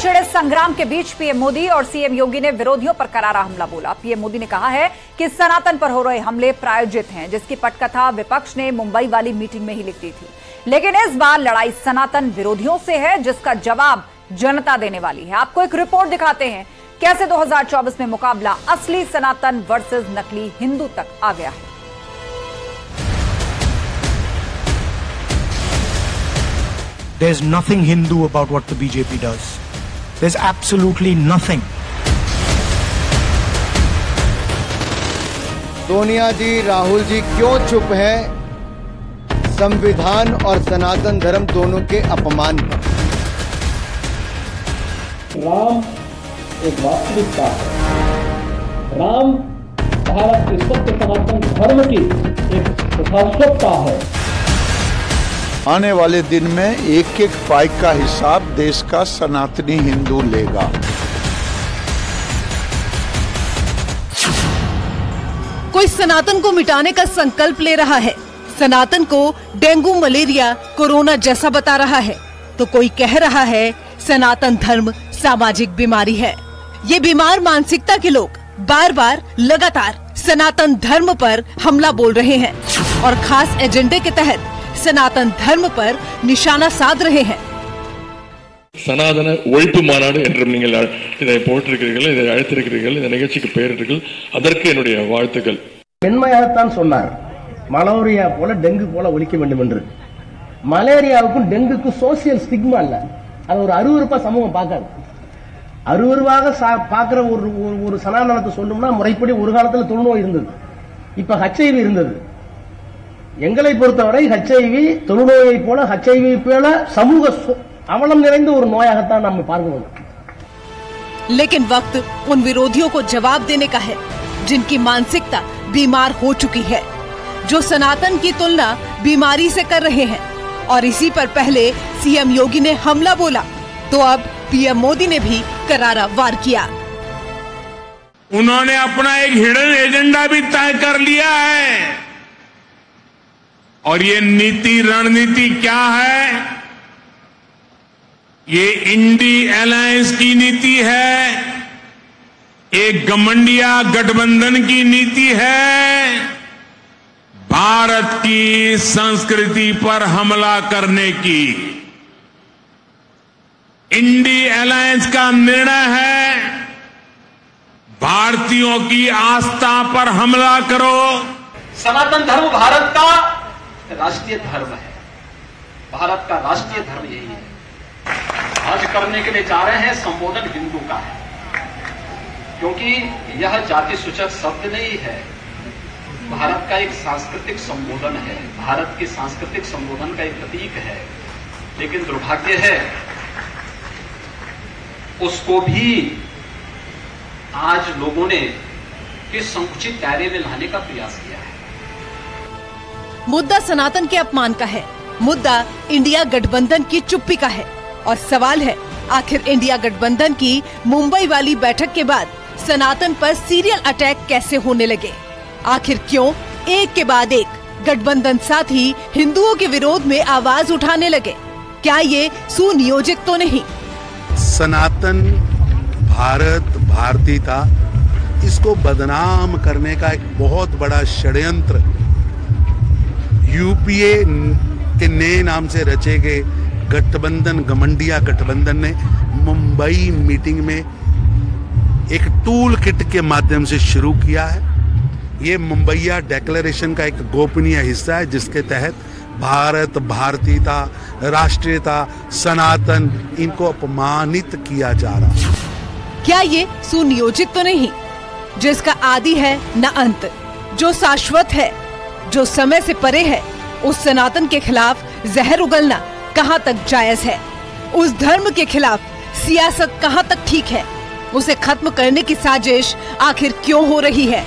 छिड़े संग्राम के बीच पीएम मोदी और सीएम योगी ने विरोधियों पर करारा हमला बोला। पीएम मोदी ने कहा है कि सनातन पर हो रहे हमले प्रायोजित हैं, जिसकी पटकथा विपक्ष ने मुंबई वाली मीटिंग में ही लिख दी थी। लेकिन इस बार लड़ाई सनातन विरोधियों से है, जिसका जवाब जनता देने वाली है। आपको एक रिपोर्ट दिखाते हैं, कैसे 2024 में मुकाबला असली सनातन वर्सेस नकली हिंदू तक आ गया है। There's nothing Hindu about what the BJP does. There's absolutely nothing. Sonia ji Rahul ji क्यों चुप हैं? संविधान और सनातन धर्म दोनों के अपमान पर। राम एक वास्तविकता है। राम भारत के सत्य सनातन धर्म की एक शाश्वतता है। आने वाले दिन में एक एक पाइक का हिसाब देश का सनातनी हिंदू लेगा। कोई सनातन को मिटाने का संकल्प ले रहा है। सनातन को डेंगू, मलेरिया, कोरोना जैसा बता रहा है। तो कोई कह रहा है, सनातन धर्म सामाजिक बीमारी है। ये बीमार मानसिकता के लोग बार बार लगातार सनातन धर्म पर हमला बोल रहे हैं। और खास एजेंडे के तहत सनातन धर्म पर निशाना साध रहे हैं சனாதன ஒழிப்பு மாநாடு என்றும் நீங்கள் அ- இதை போட்டிருக்கிறீர்கள் இதை அழைத்திருக்கிறீர்கள் இந்த நிகழ்ச்சிக்கு பெயரிட்டீர்கள் அதற்கு என்னுடைய வாழ்த்துக்கள் மென்மையாகத்தான் சொன்னார் மலேரியா போல டெங்கு போல ஒழிக்க வேண்டும் என்று மலேரியாவுக்கும் டெங்குக்கும் சோசியல் ஸ்டிக்மா இல்ல அது ஒரு அருவருப்பா சமூகம் பார்க்காது அருவருவாக சா- பார்க்கிற ஒரு ஒரு- ஒரு சனாதனத்தை சொல்லணும்னா முறைப்படி ஒரு காலத்துல தொழுநோய் இருந்தது இப்ப ஹச்ஐவி இருந்தது எங்களை பொறுத்தவரை ஹச்ஐவி தொழுநோயை போல ஹச்ஐவி போல சமூக சு- அவலம் நிறைந்த ஒரு நோயாகத்தான் நம்ம பார்க்கிறோம் लेकिन वक्त उन विरोधियों को जवाब देने का है जिनकी मानसिकता बीमार हो चुकी है जो सनातन की तुलना बीमारी से कर रहे हैं और इसी पर पहले सीएम योगी ने हमला बोला तो अब पीएम मोदी ने भी करारा वार किया उन्होंने अपना एक हिडन एजेंडा भी तय कर लिया है और ये नीति रणनीति क्या है? ये इंडी अलायंस की नीति है एक गमंडिया गठबंधन की नीति है। भारत की संस्कृति पर हमला करने की इंडी अलायंस का निर्णय है। भारतीयों की आस्था पर हमला करो। सनातन धर्म भारत का राष्ट्रीय धर्म है। भारत का राष्ट्रीय धर्म यही है। आज करने के लिए जा रहे हैं, संबोधन हिंदू का है। क्योंकि यह जाति सूचक शब्द नहीं है। भारत का एक सांस्कृतिक संबोधन है। भारत के सांस्कृतिक संबोधन का एक प्रतीक है। लेकिन दुर्भाग्य है, उसको भी आज लोगों ने के संकुचित दायरे में लाने का प्रयास किया। मुद्दा सनातन के अपमान का है। मुद्दा इंडिया गठबंधन की चुप्पी का है। और सवाल है, आखिर इंडिया गठबंधन की मुंबई वाली बैठक के बाद सनातन पर सीरियल अटैक कैसे होने लगे? आखिर क्यों एक के बाद एक गठबंधन साथी हिंदुओं के विरोध में आवाज़ उठाने लगे? क्या ये सुनियोजित तो नहीं? सनातन, भारत, भारतीयता, इसको बदनाम करने का एक बहुत बड़ा षड्यंत्र यूपीए के नए नाम से रचे गए गठबंधन गमंडिया गठबंधन ने मुंबई मीटिंग में एक टूल किट के माध्यम से शुरू किया है। ये मुंबईया डेक्लेरेशन का एक गोपनीय हिस्सा है, जिसके तहत भारत, भारतीयता, राष्ट्रीयता, सनातन, इनको अपमानित किया जा रहा है। क्या ये सुनियोजित तो नहीं? जिसका आदि है, न अंत। जो शाश्वत है जो समय से परे है, उस सनातन के खिलाफ जहर उगलना कहाँ तक जायज़ है? उस धर्म के खिलाफ सियासत कहाँ तक ठीक है? उसे खत्म करने की साजिश आखिर क्यों हो रही है?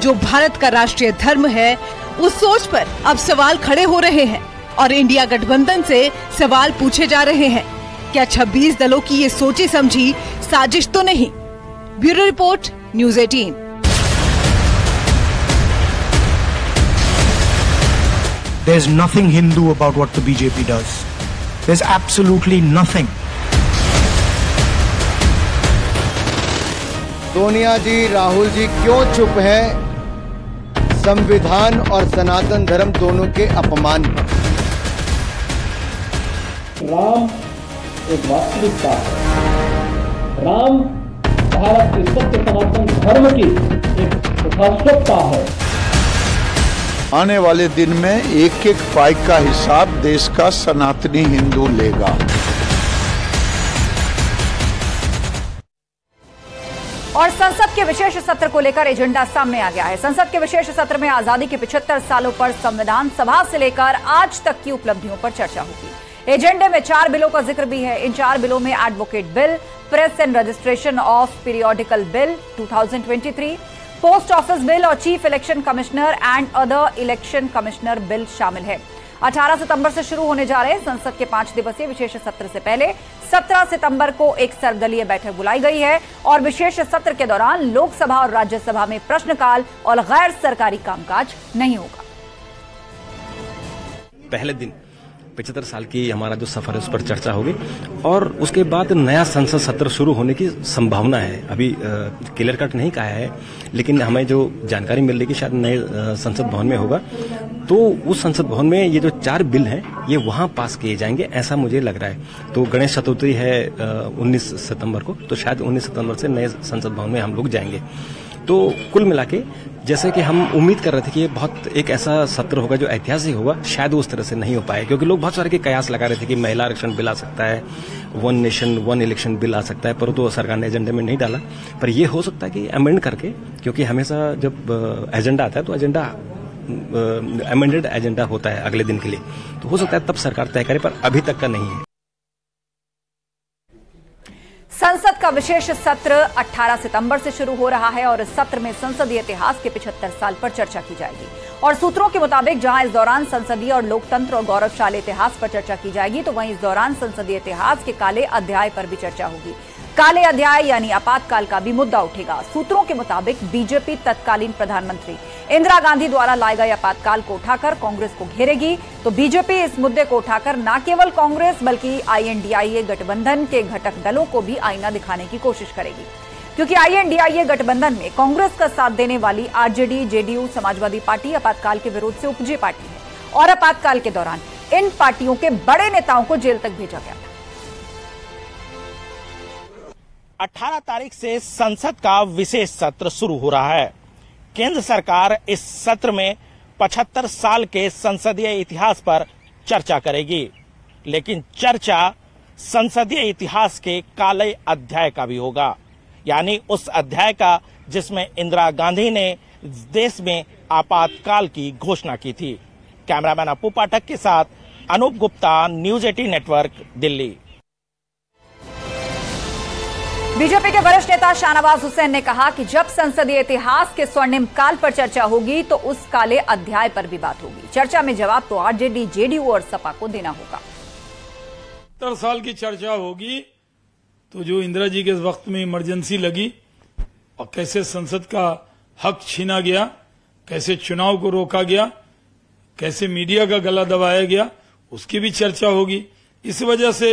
जो भारत का राष्ट्रीय धर्म है, उस सोच पर अब सवाल खड़े हो रहे हैं और इंडिया गठबंधन से सवाल पूछे जा रहे हैं। क्या 26 दलों की ये सोची समझी साजिश तो नहीं? Bureau report, news 18 There's nothing Hindu about what the BJP does. There's absolutely nothing. Sonia ji Rahul ji क्यों चुप हैं संविधान और सनातन धर्म दोनों के अपमान पर राम एक वास्तविकता है राम भारत के सत्य सनातन धर्म की एक शाश्वतता है आने वाले दिन में एक एक पाई का हिसाब देश का सनातनी हिंदू लेगा। और संसद के विशेष सत्र को लेकर एजेंडा सामने आ गया है। संसद के विशेष सत्र में आज़ादी के 75 सालों पर संविधान सभा से लेकर आज तक की उपलब्धियों पर चर्चा होगी। एजेंडे में चार बिलों का ज़िक्र भी है। इन चार बिलों में advocate bill, press and registration of periodical bill 2023 post office bill और chief election commissioner and other election commissioner bill शामिल है। 18 सितंबर से शुरू होने जा रहे संसद के पाँच दिवसीय विशेष सत्र से पहले। 17 सितंबर को एक सर्वदलीय बैठक बुलाई गई है और विशेष सत्र के दौरान लोकसभा और राज्यसभा में प्रश्नकाल और गैर सरकारी कामकाज नहीं होगा। पहले दिन पचहत्तर साल की हमारा जो सफ़र है, उस पर चर्चा होगी। और उसके बाद नया संसद सत्र शुरू होने की संभावना है। अभी क्लियर कट नहीं कहा है, लेकिन हमें जो जानकारी मिल रही कि शायद नए संसद भवन में होगा। तो उस संसद भवन में ये जो चार बिल हैं, ये वहाँ पास किए जाएँगे, ऐसा मुझे लग रहा है। तो गणेश चतुर्थी है उन्नीस सितंबर को तो शायद उन्नीस सितंबर से नए संसद भवन में हम लोग जाएँगे। तो कुल मिला के जैसे कि हम उम्मीद कर रहे थे कि ये बहुत एक ऐसा सत्र होगा जो ऐतिहासिक होगा, शायद उस तरह से नहीं हो पाए, क्योंकि लोग बहुत सारे के कयास लगा रहे थे कि महिला आरक्षण बिल आ सकता है, one nation, one election bill आ सकता है, परंतु तो सरकार ने एजेंडे में नहीं डाला। पर यह हो सकता है कि अमेंड करके, क्योंकि हमेशा जब एजेंडा आता है तो एजेंडा अमेंडेड एजेंडा होता है अगले दिन के लिए। तो हो सकता है तब सरकार तय करे, पर अभी तक का नहीं है। संसद का विशेष सत्र 18 सितंबर से शुरू हो रहा है और इस सत्र में संसदीय इतिहास के 75 साल पर चर्चा की जाएगी। और सूत्रों के मुताबिक, जहाँ इस दौरान संसदीय और लोकतंत्र और गौरवशाली इतिहास पर चर्चा की जाएगी तो वहीं इस दौरान संसदीय इतिहास के काले अध्याय पर भी चर्चा होगी। काले अध्याय यानी आपातकाल का भी मुद्दा उठेगा। सूत्रों के मुताबिक बीजेपी तत्कालीन प्रधानमंत्री इंदिरा गांधी द्वारा लाए गए आपातकाल को उठाकर कांग्रेस को घेरेगी। तो बीजेपी इस मुद्दे को उठाकर न केवल कांग्रेस, बल्कि आईएनडीआईए गठबंधन के घटक दलों को भी आईना दिखाने की कोशिश करेगी। क्योंकि आईएनडीआईए गठबंधन में कांग्रेस का साथ देने वाली आरजेडी, जेडीयू, समाजवादी पार्टी आपातकाल के विरोध से उपजी पार्टी है। और आपातकाल के दौरान इन पार्टियों के बड़े नेताओं को जेल तक भेजा गया था। 18 तारीख से संसद का विशेष सत्र शुरू हो रहा है। केंद्र सरकार इस सत्र में 75 साल के संसदीय इतिहास पर चर्चा करेगी। लेकिन चर्चा संसदीय इतिहास के काले अध्याय का भी होगा। यानी उस अध्याय का जिसमें इंदिरा गांधी ने देश में आपातकाल की घोषणा की थी। कैमरामैन अपू पाठक के साथ अनूप गुप्ता, न्यूज़ एटी नेटवर्क, दिल्ली। बीजेपी के वरिष्ठ नेता शाहनवाज हुसैन ने कहा कि जब संसदीय इतिहास के स्वर्णिम काल पर चर्चा होगी तो उस काले अध्याय पर भी बात होगी। चर्चा में जवाब तो आरजेडी, जेडीयू और सपा को देना होगा। सत्तर साल की चर्चा होगी तो जो इंदिरा जी के वक्त में इमरजेंसी लगी, और कैसे संसद का हक छीना गया, कैसे चुनाव को रोका गया, कैसे मीडिया का गला दबाया गया, उसकी भी चर्चा होगी। इस वजह से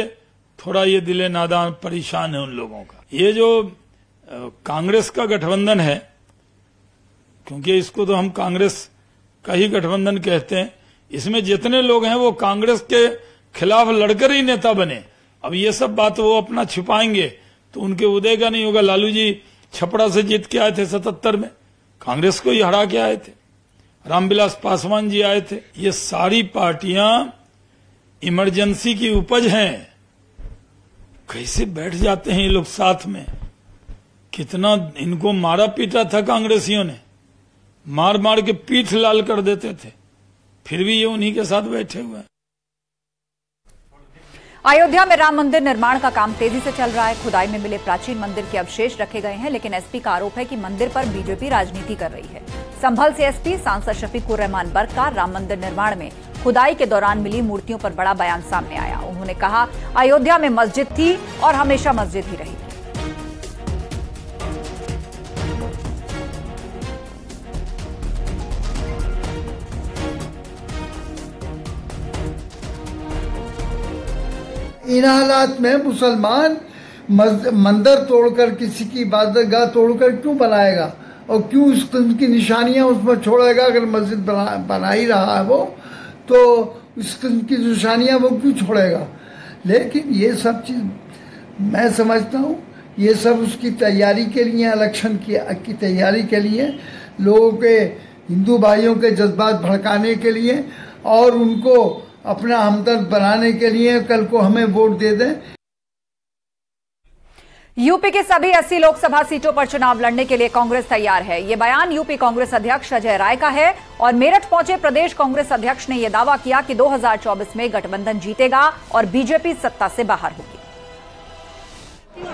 थोड़ा ये दिले नादान परेशान है उन लोगों का। ये जो कांग्रेस का गठबंधन है, क्योंकि इसको तो हम कांग्रेस का ही गठबंधन कहते हैं, इसमें जितने लोग हैं वो कांग्रेस के खिलाफ लड़कर ही नेता बने। अब ये सब बात वो अपना छिपाएँगे तो उनके उदय का नहीं होगा। लालू जी छपड़ा से जीत के आए थे सतहत्तर में, कांग्रेस को ही हरा के आए थे। रामविलास पासवान जी आए थे। ये सारी पार्टियाँ इमरजेंसी की उपज हैं। कैसे बैठ जाते हैं ये लोग साथ में? कितना इनको मारा पीटा था कांग्रेसियों ने। मार मार के पीठ लाल कर देते थे। फिर भी ये उन्हीं के साथ बैठे हुए अयोध्या में राम मंदिर निर्माण का काम तेज़ी से चल रहा है। खुदाई में मिले प्राचीन मंदिर के अवशेष रखे गए हैं, लेकिन एसपी का आरोप है कि मंदिर पर बीजेपी राजनीति कर रही है। संभल से एसपी, सांसद शफीकुर रहमान बर्ग का राम मंदिर निर्माण में खुदाई के दौरान मिली मूर्तियों पर बड़ा बयान सामने आया। उन्होंने कहा, अयोध्या में मस्जिद थी और हमेशा मस्जिद ही रही। इन हालात में मुसलमान मंदिर तोड़कर किसी की इबादतगाह तोड़कर क्यों बनाएगा? और क्यों उस की निशानियाँ उसमें छोड़ेगा? अगर मस्जिद बना बना ही रहा है वो तो इस किस्म की निशानियाँ वो क्यों छोड़ेगा? लेकिन ये सब चीज़ मैं समझता हूँ ये सब उसकी तैयारी के लिए इलेक्शन की, की तैयारी के लिए लोगों के हिंदू भाइयों के जज्बात भड़काने के लिए और उनको अपना हमदर्द बनाने के लिए कल को हमें वोट दे दें। यूपी की सभी 80 लोकसभा सीटों पर चुनाव लड़ने के लिए कांग्रेस तैयार है। ये बयान यूपी कांग्रेस अध्यक्ष अजय राय का है और मेरठ पहुँचे प्रदेश कांग्रेस अध्यक्ष ने यह दावा किया कि 2024 में गठबंधन जीतेगा और बीजेपी सत्ता से बाहर होगी।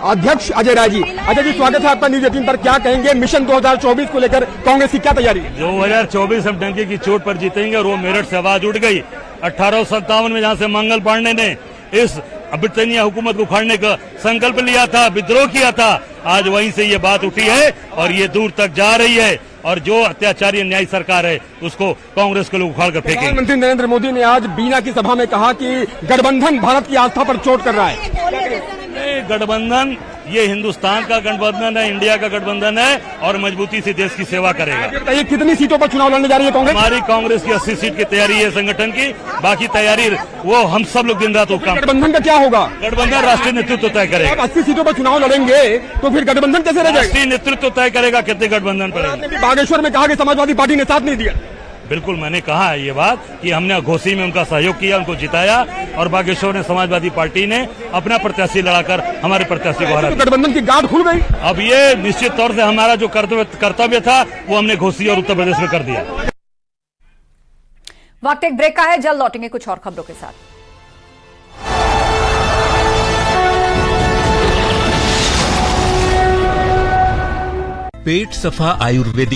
अध्यक्ष अजय राय जी अजय जी स्वागत है आपका न्यूज़ एटीन पर। क्या कहेंगे मिशन 2024 को लेकर कांग्रेस की क्या तैयारी? दो हज़ार चौबीस हम डंके की चोट पर जीतेंगे और वो मेरठ से आवाज़ उठ गई। अठारह सौ सत्तावन में जहाँ से मंगल पांडे ने इस ब्रिटेनिया हुकूमत को उखाड़ने का संकल्प लिया था विद्रोह किया था। आज वहीं से ये बात उठी है और ये दूर तक जा रही है और जो अत्याचारी न्याय सरकार है उसको कांग्रेस के लोग उखाड़ कर फेंके प्रधानमंत्री नरेंद्र मोदी ने आज बीना की सभा में कहा कि गठबंधन भारत की आस्था पर चोट कर रहा है। गठबंधन ये हिंदुस्तान का गठबंधन है इंडिया का गठबंधन है और मजबूती से देश की सेवा करेगा। बताइए कितनी सीटों पर चुनाव लड़ने जा रही है कांग्रेस? हमारी कांग्रेस की अस्सी सीट की तैयारी है संगठन की बाकी तैयारी वो हम सब लोग दिन रात वो काम गठबंधन का क्या होगा? गठबंधन राष्ट्रीय नेतृत्व तय करेगा। अस्सी सीटों पर चुनाव लड़ेंगे तो फिर गठबंधन कैसे रह जाएगा? राष्ट्रीय नेतृत्व तय करेगा कितने गठबंधन पड़ेगा बागेश्वर में कहा कि समाजवादी पार्टी ने साथ नहीं दिया। बिल्कुल मैंने कहा है ये बात कि हमने घोसी में उनका सहयोग किया उनको जिताया और बागेश्वर ने समाजवादी पार्टी ने अपना प्रत्याशी लड़ाकर हमारे प्रत्याशी को हरा तो गठबंधन की गांठ खुल गई। अब ये निश्चित तौर से हमारा जो कर्तव्य कर्तव्य था वो हमने घोसी और उत्तर प्रदेश में कर दिया। वक्त एक ब्रेक का है जल्द लौटेंगे कुछ और खबरों के साथ। पेट सफ़ा आयुर्वेदिक